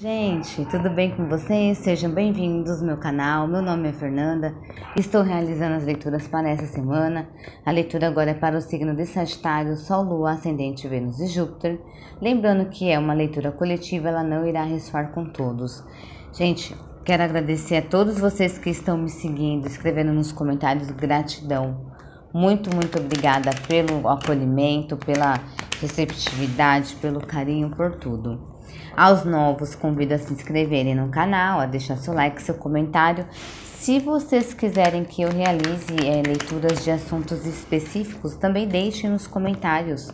Gente, tudo bem com vocês? Sejam bem-vindos ao meu canal. Meu nome é Fernanda. Estou realizando as leituras para essa semana. A leitura agora é para o signo de Sagitário, Sol, Lua, Ascendente, Vênus e Júpiter. Lembrando que é uma leitura coletiva, ela não irá ressoar com todos. Gente, quero agradecer a todos vocês que estão me seguindo, escrevendo nos comentários. Gratidão. Muito, muito obrigada pelo acolhimento, pela receptividade, pelo carinho, por tudo. Aos novos, convido a se inscreverem no canal, a deixar seu like, seu comentário. Se vocês quiserem que eu realize é, leituras de assuntos específicos, também deixem nos comentários,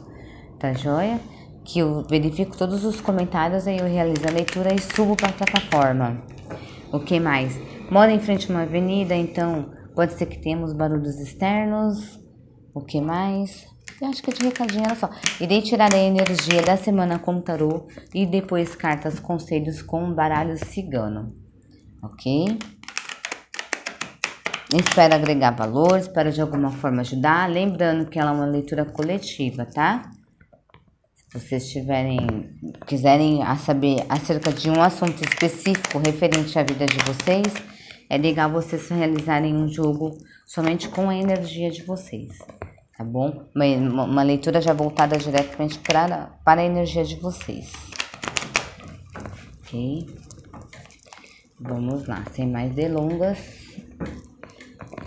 tá joia? Que eu verifico todos os comentários, aí eu realizo a leitura e subo para a plataforma. O que mais? Moro em frente a uma avenida, então pode ser que tenhamos barulhos externos. O que mais? Eu acho que é de recadinho era só. Irei tirar a energia da semana com tarô e depois cartas conselhos com baralho cigano. Ok? Espero agregar valor, espero de alguma forma ajudar. Lembrando que ela é uma leitura coletiva, tá? Se vocês tiverem, quiserem saber acerca de um assunto específico referente à vida de vocês, é legal vocês realizarem um jogo somente com a energia de vocês tá bom? Uma, uma leitura já voltada diretamente para, para a energia de vocês. Ok? Vamos lá, sem mais delongas.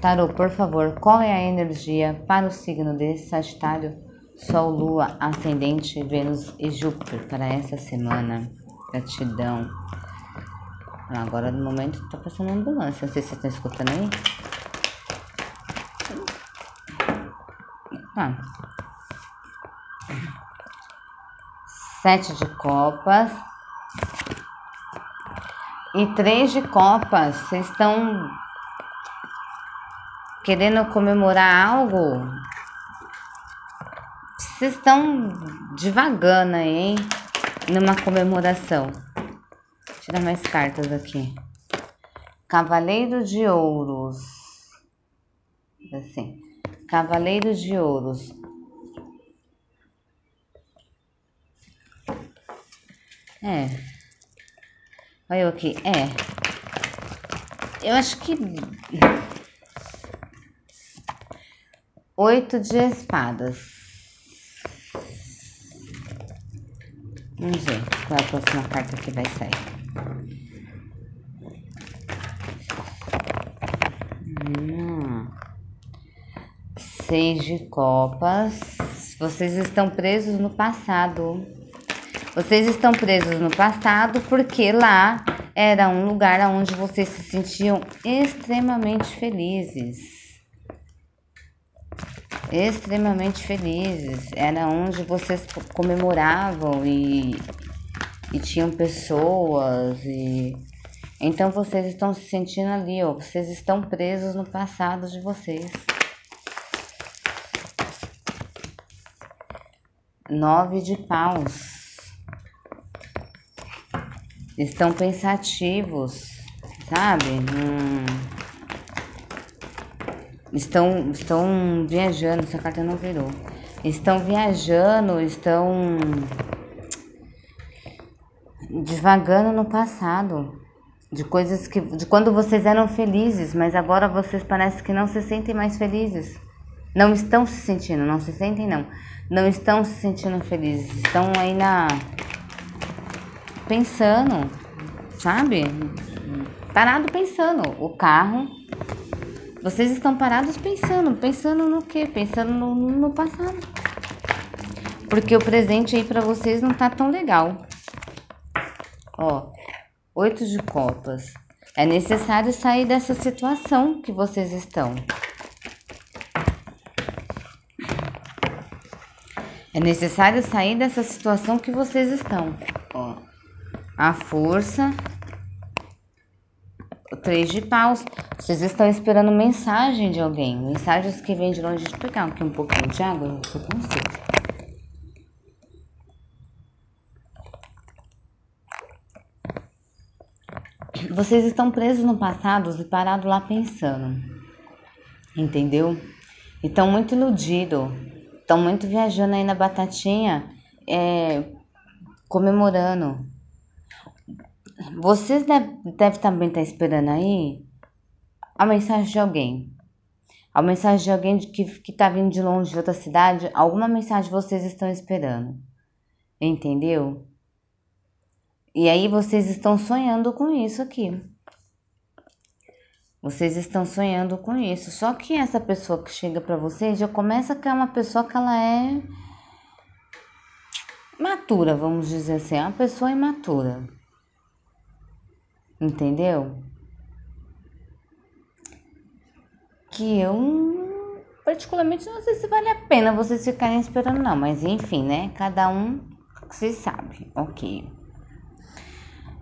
Tarô, por favor, qual é a energia para o signo de Sagitário, Sol, Lua, Ascendente, Vênus e Júpiter para essa semana? Gratidão. Agora, no momento, tá passando ambulância. Não sei se vocês estão escutando aí. Tá. Sete de copas. E três de copas. Vocês estão querendo comemorar algo? Vocês estão devagando aí, hein? Numa comemoração. Tira mais cartas aqui. Cavaleiro de Ouros. Assim. Cavaleiros de Ouros. É. Olha eu aqui. É. Eu acho que. Oito de espadas. Vamos ver qual é a próxima carta que vai sair. Seis de copas. Vocês estão presos no passado. Vocês estão presos no passado porque lá era um lugar onde vocês se sentiam extremamente felizes. Extremamente felizes. Era onde vocês comemoravam e, e tinham pessoas e então vocês estão se sentindo ali, ó, vocês estão presos no passado de vocês. Nove de paus. Estão pensativos, sabe? Hum. Estão, estão viajando, essa carta não virou. Estão viajando, estão devagando no passado. De coisas que. de quando vocês eram felizes, mas agora vocês parecem que não se sentem mais felizes. Não estão se sentindo, não se sentem não não estão se sentindo felizes, estão aí na pensando, sabe? Parado pensando. O carro. Vocês estão parados pensando, pensando no quê? Pensando no, no passado. Porque o presente aí para vocês não tá tão legal. Ó, oito de copas. É necessário sair dessa situação que vocês estão. É necessário sair dessa situação que vocês estão. Ó, a força. O três de paus. Vocês estão esperando mensagem de alguém. Mensagens que vêm de longe. Deixa eu pegar aqui um pouquinho de água. Eu sede. Vocês estão presos no passado e parados lá pensando. Entendeu? E estão muito iludidos Estão muito viajando aí na batatinha, é, comemorando. vocês devem deve também estar tá esperando aí a mensagem de alguém. A mensagem de alguém que, que tá vindo de longe de outra cidade. Alguma mensagem vocês estão esperando. Entendeu? E aí vocês estão sonhando com isso aqui. Vocês estão sonhando com isso. Só que essa pessoa que chega para vocês já começa que é uma pessoa que ela é matura, vamos dizer assim, é uma pessoa imatura. Entendeu? Que eu particularmente não sei se vale a pena vocês ficarem esperando não, mas enfim, né? Cada um se sabe, ok.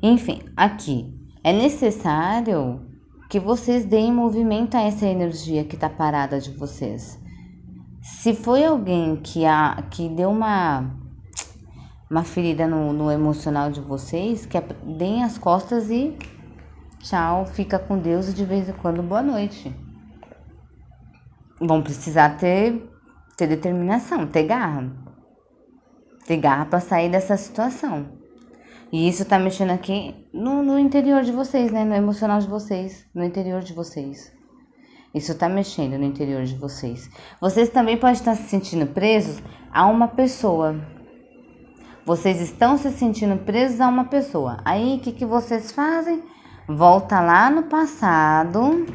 Enfim, aqui é necessário que vocês deem movimento a essa energia que está parada de vocês. Se foi alguém que, a, que deu uma, uma ferida no, no emocional de vocês, que deem as costas e tchau, fica com Deus e de vez em quando boa noite. Vão precisar ter, ter determinação, ter garra. Ter garra para sair dessa situação. E isso tá mexendo aqui no, no interior de vocês, né? No emocional de vocês, no interior de vocês. Isso tá mexendo no interior de vocês. Vocês também podem estar se sentindo presos a uma pessoa. Vocês estão se sentindo presos a uma pessoa. Aí o que, que vocês fazem? Volta lá no passado.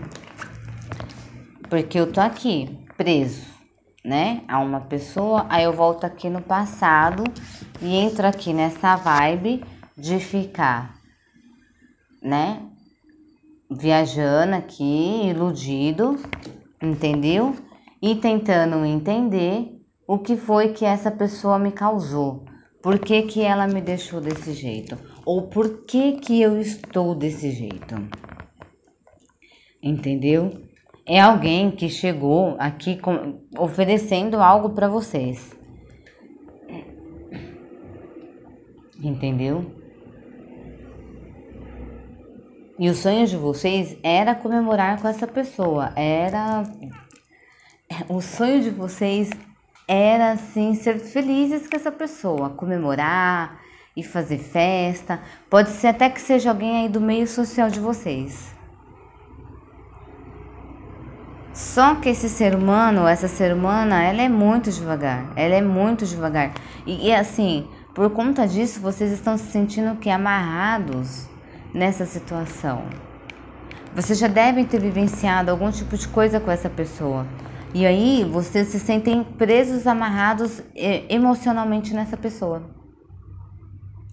Porque eu tô aqui, preso, né? A uma pessoa. Aí eu volto aqui no passado e entro aqui nessa vibe de ficar, né? Viajando aqui, iludido, entendeu? E tentando entender o que foi que essa pessoa me causou. Por que, que ela me deixou desse jeito? Ou por que, que eu estou desse jeito? Entendeu? É alguém que chegou aqui com, oferecendo algo para vocês. Entendeu? E o sonho de vocês era comemorar com essa pessoa, era o sonho de vocês era assim ser felizes com essa pessoa, comemorar e fazer festa. Pode ser até que seja alguém aí do meio social de vocês. Só que esse ser humano, essa ser humana, ela é muito devagar. Ela é muito devagar. E, e assim, por conta disso, vocês estão se sentindo que amarrados nessa situação. Vocês já devem ter vivenciado algum tipo de coisa com essa pessoa. E aí vocês se sentem presos, amarrados emocionalmente nessa pessoa.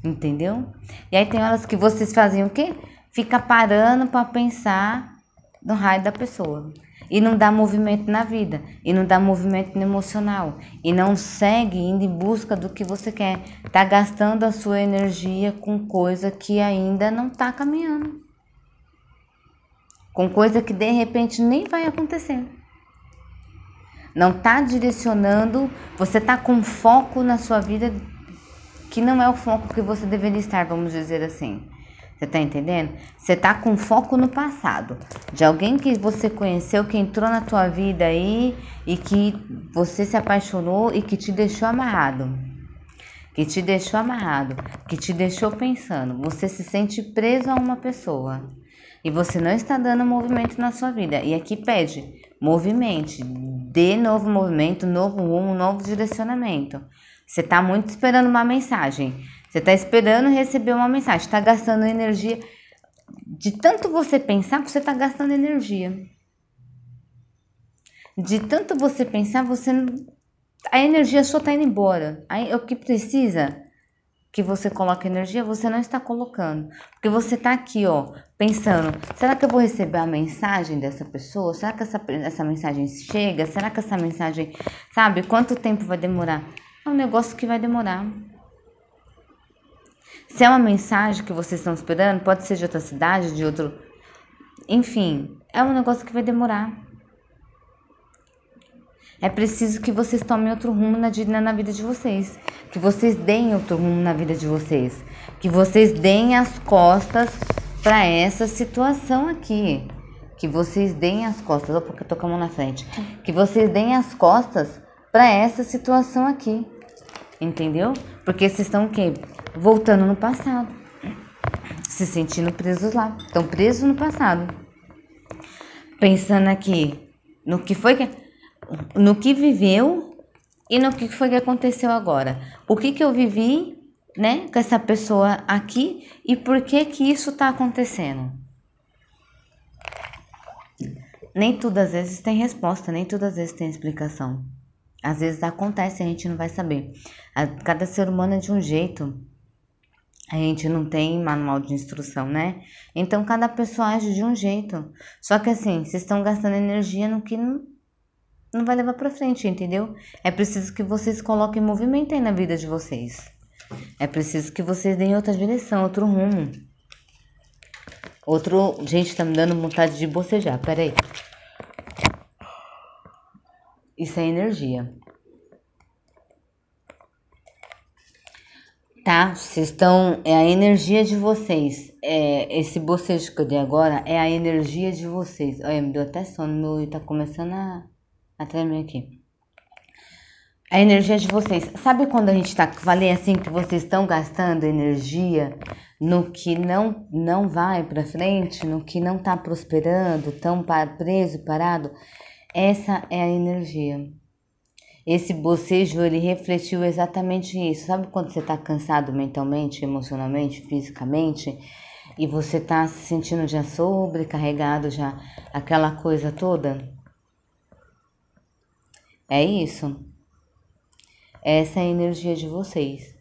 Entendeu? E aí tem horas que vocês fazem o quê? Fica parando para pensar no raio da pessoa. E não dá movimento na vida. E não dá movimento no emocional. E não segue indo em busca do que você quer. Tá gastando a sua energia com coisa que ainda não tá caminhando. Com coisa que de repente nem vai acontecer. Não tá direcionando, você tá com foco na sua vida que não é o foco que você deveria estar, vamos dizer assim. Você tá entendendo? Você tá com foco no passado. De alguém que você conheceu, que entrou na tua vida aí e que você se apaixonou e que te deixou amarrado. Que te deixou amarrado, que te deixou pensando. Você se sente preso a uma pessoa. E você não está dando movimento na sua vida. E aqui pede, movimente, dê novo movimento, novo rumo, novo direcionamento. Você está muito esperando uma mensagem. Você está esperando receber uma mensagem, está gastando energia. De tanto você pensar, você está gastando energia. De tanto você pensar, você a energia só está indo embora. Aí, o que precisa que você coloque energia, você não está colocando. Porque você está aqui, ó, pensando: será que eu vou receber a mensagem dessa pessoa? Será que essa, essa mensagem chega? Será que essa mensagem, sabe, quanto tempo vai demorar? É um negócio que vai demorar. Se é uma mensagem que vocês estão esperando, pode ser de outra cidade, de outro. Enfim, é um negócio que vai demorar. É preciso que vocês tomem outro rumo na, na vida de vocês. Que vocês deem outro rumo na vida de vocês. Que vocês deem as costas para essa situação aqui. Que vocês deem as costas. Opa, porque eu tô com a mão na frente. Que vocês deem as costas para essa situação aqui. Entendeu? Porque vocês estão o quê? Voltando no passado. se sentindo presos lá. Estão presos no passado. Pensando aqui no que foi que no que viveu e no que foi que aconteceu agora. O que que eu vivi, né, com essa pessoa aqui e por que que isso tá acontecendo? Nem tudo às vezes tem resposta, nem tudo às vezes tem explicação. Às vezes acontece, a gente não vai saber. Cada ser humano é de um jeito. A gente não tem manual de instrução, né? Então cada pessoa age de um jeito. Só que assim, vocês estão gastando energia no que não, não vai levar pra frente, entendeu? É preciso que vocês coloquem movimento aí na vida de vocês. É preciso que vocês deem outra direção, outro rumo. Outro. Gente, tá me dando vontade de bocejar, peraí. Isso é energia. Tá? Vocês estão. É a energia de vocês. É, esse bocejo que eu dei agora é a energia de vocês. Olha, me deu até sono, meu olho tá começando a, a tremer aqui. A energia de vocês. Sabe quando a gente tá. Falei assim que vocês estão gastando energia no que não, não vai para frente, no que não tá prosperando, tão preso, parado? Essa é a energia. Esse bocejo, ele refletiu exatamente isso. Sabe quando você está cansado mentalmente, emocionalmente, fisicamente? E você está se sentindo já sobrecarregado, já aquela coisa toda? É isso. Essa é a energia de vocês.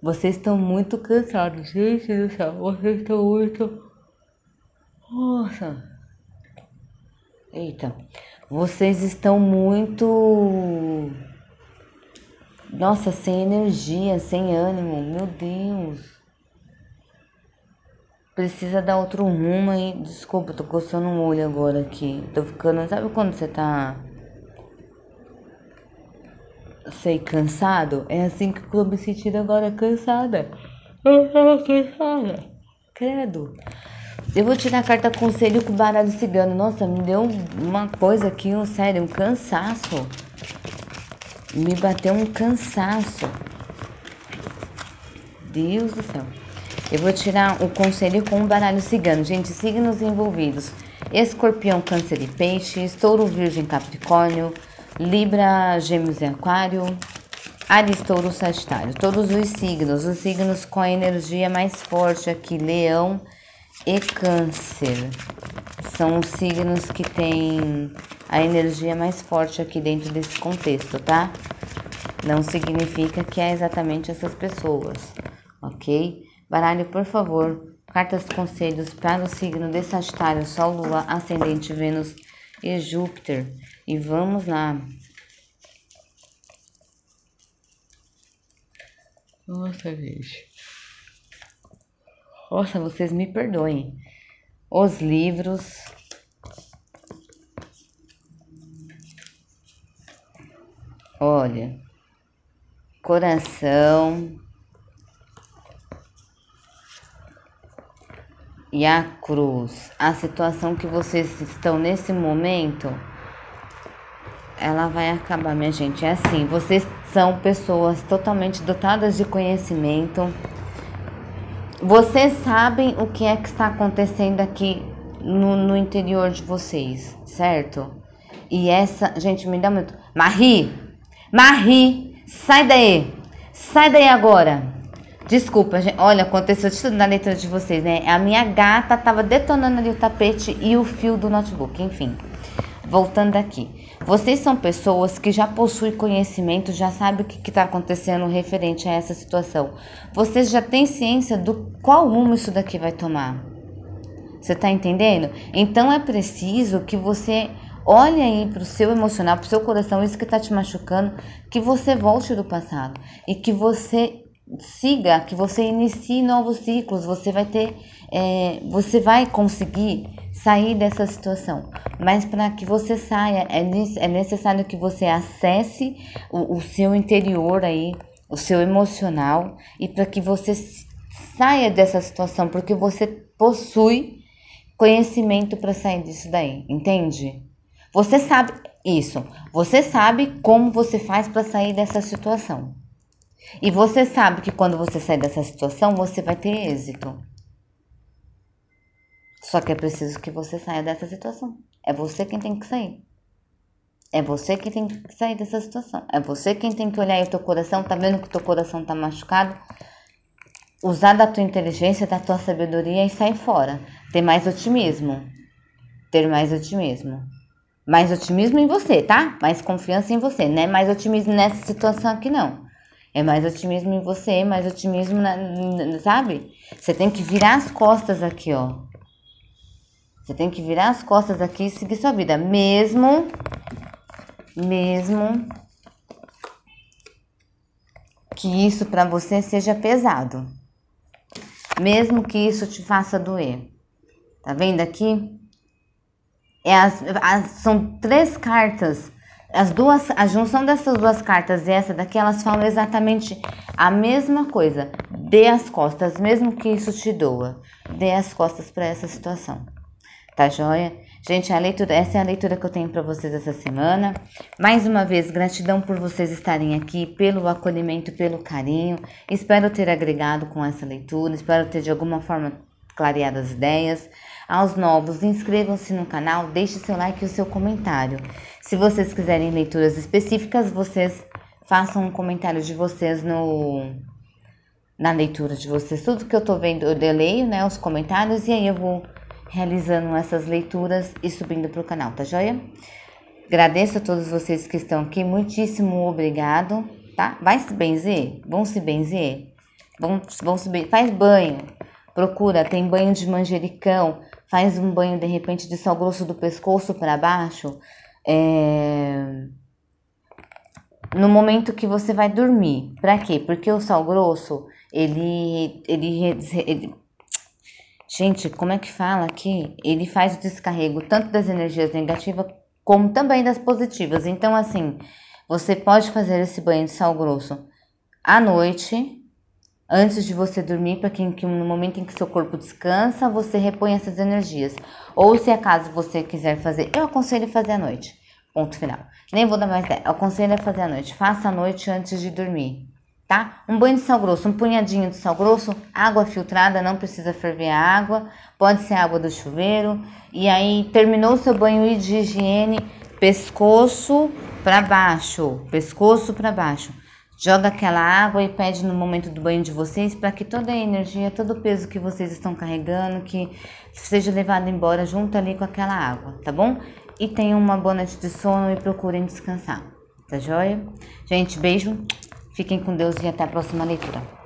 Vocês estão muito cansados. Gente do céu, vocês estão muito. Nossa. Eita. Vocês estão muito. Nossa, sem energia, sem ânimo. Meu Deus. Precisa dar outro rumo aí. Desculpa, tô coçando um olho agora aqui. Tô ficando. Sabe quando você tá. Sei, cansado? É assim que eu tô me sentindo agora, cansada. Eu tava cansada. Credo. Eu vou tirar a carta conselho com o baralho cigano. Nossa, me deu uma coisa aqui, um sério, um cansaço. Me bateu um cansaço. Deus do céu. Eu vou tirar o conselho com o baralho cigano. Gente, signos envolvidos. Escorpião, câncer e peixes. Touro, virgem, capricórnio. Libra, gêmeos e aquário. Ares, touro, sagitário. Todos os signos. Os signos com a energia mais forte aqui. Leão, e Câncer são os signos que têm a energia mais forte aqui dentro desse contexto, tá? Não significa que é exatamente essas pessoas, ok? Baralho, por favor, cartas conselhos para o signo de Sagitário, Sol, Lua, Ascendente, Vênus e Júpiter. E vamos lá. Nossa, gente. Nossa, vocês me perdoem. Os livros. Olha. Coração. E a cruz. A situação que vocês estão nesse momento. Ela vai acabar, minha gente. É assim, vocês são pessoas totalmente dotadas de conhecimento vocês sabem o que é que está acontecendo aqui no, no interior de vocês, certo? E essa, gente, me dá muito. Marie, Marie, sai daí, sai daí agora. Desculpa, gente. Olha, aconteceu tudo na letra de vocês, né? A minha gata tava detonando ali o tapete e o fio do notebook, enfim. Voltando aqui. Vocês são pessoas que já possuem conhecimento, já sabem o que está acontecendo referente a essa situação. Vocês já têm ciência do qual rumo isso daqui vai tomar. Você está entendendo? Então é preciso que você olhe aí para o seu emocional, para o seu coração, isso que está te machucando, que você volte do passado e que você siga, que você inicie novos ciclos. Você vai ter, é, você vai conseguir sair dessa situação. Mas para que você saia, é, é necessário que você acesse o, o seu interior aí, o seu emocional, e para que você saia dessa situação, porque você possui conhecimento para sair disso daí, entende? Você sabe isso, você sabe como você faz para sair dessa situação. E você sabe que quando você sair dessa situação, você vai ter êxito. Só que é preciso que você saia dessa situação. É você quem tem que sair. É você quem tem que sair dessa situação. É você quem tem que olhar o teu coração, tá vendo que o teu coração tá machucado? Usar da tua inteligência, da tua sabedoria e sair fora. Ter mais otimismo. Ter mais otimismo. Mais otimismo em você, tá? Mais confiança em você. Não é mais otimismo nessa situação aqui, não. É mais otimismo em você, mais otimismo, na, sabe? Você tem que virar as costas aqui, ó. Você tem que virar as costas aqui e seguir sua vida. Mesmo mesmo que isso para você seja pesado, mesmo que isso te faça doer. Tá vendo aqui? É as, as, são três cartas. As duas, a junção dessas duas cartas e essa daqui, elas falam exatamente a mesma coisa. Dê as costas, mesmo que isso te doa. Dê as costas para essa situação. Tá joia? Gente, a leitura, essa é a leitura que eu tenho para vocês essa semana. Mais uma vez, gratidão por vocês estarem aqui, pelo acolhimento, pelo carinho. Espero ter agregado com essa leitura, espero ter de alguma forma clareado as ideias. Aos novos, inscrevam-se no canal, deixe seu like e o seu comentário. Se vocês quiserem leituras específicas, vocês façam um comentário de vocês no na leitura de vocês. Tudo que eu tô vendo, eu leio, né, os comentários e aí eu vou realizando essas leituras e subindo para o canal, tá joia? Agradeço a todos vocês que estão aqui, muitíssimo obrigado, tá? Vai se benzer? Vão se benzer? Vão, vão se benzer? Faz banho, procura, tem banho de manjericão, faz um banho de repente de sal grosso do pescoço para baixo, é... no momento que você vai dormir. Para quê? Porque o sal grosso, ele, ele, ele Gente, como é que fala aqui? Ele faz o descarrego tanto das energias negativas como também das positivas. Então, assim, você pode fazer esse banho de sal grosso à noite, antes de você dormir, para que, que no momento em que seu corpo descansa, você repõe essas energias. Ou se acaso você quiser fazer, eu aconselho fazer à noite. Ponto final. Nem vou dar mais ideia. Aconselho a fazer à noite. Faça à noite antes de dormir tá? Um banho de sal grosso, um punhadinho de sal grosso, água filtrada, não precisa ferver a água, pode ser água do chuveiro. E aí terminou o seu banho de higiene, pescoço para baixo, pescoço para baixo. Joga aquela água e pede no momento do banho de vocês para que toda a energia, todo o peso que vocês estão carregando, que seja levado embora junto ali com aquela água, tá bom? E tenham uma boa noite de sono e procurem descansar, tá joia? Gente, beijo. Fiquem com Deus e até a próxima leitura.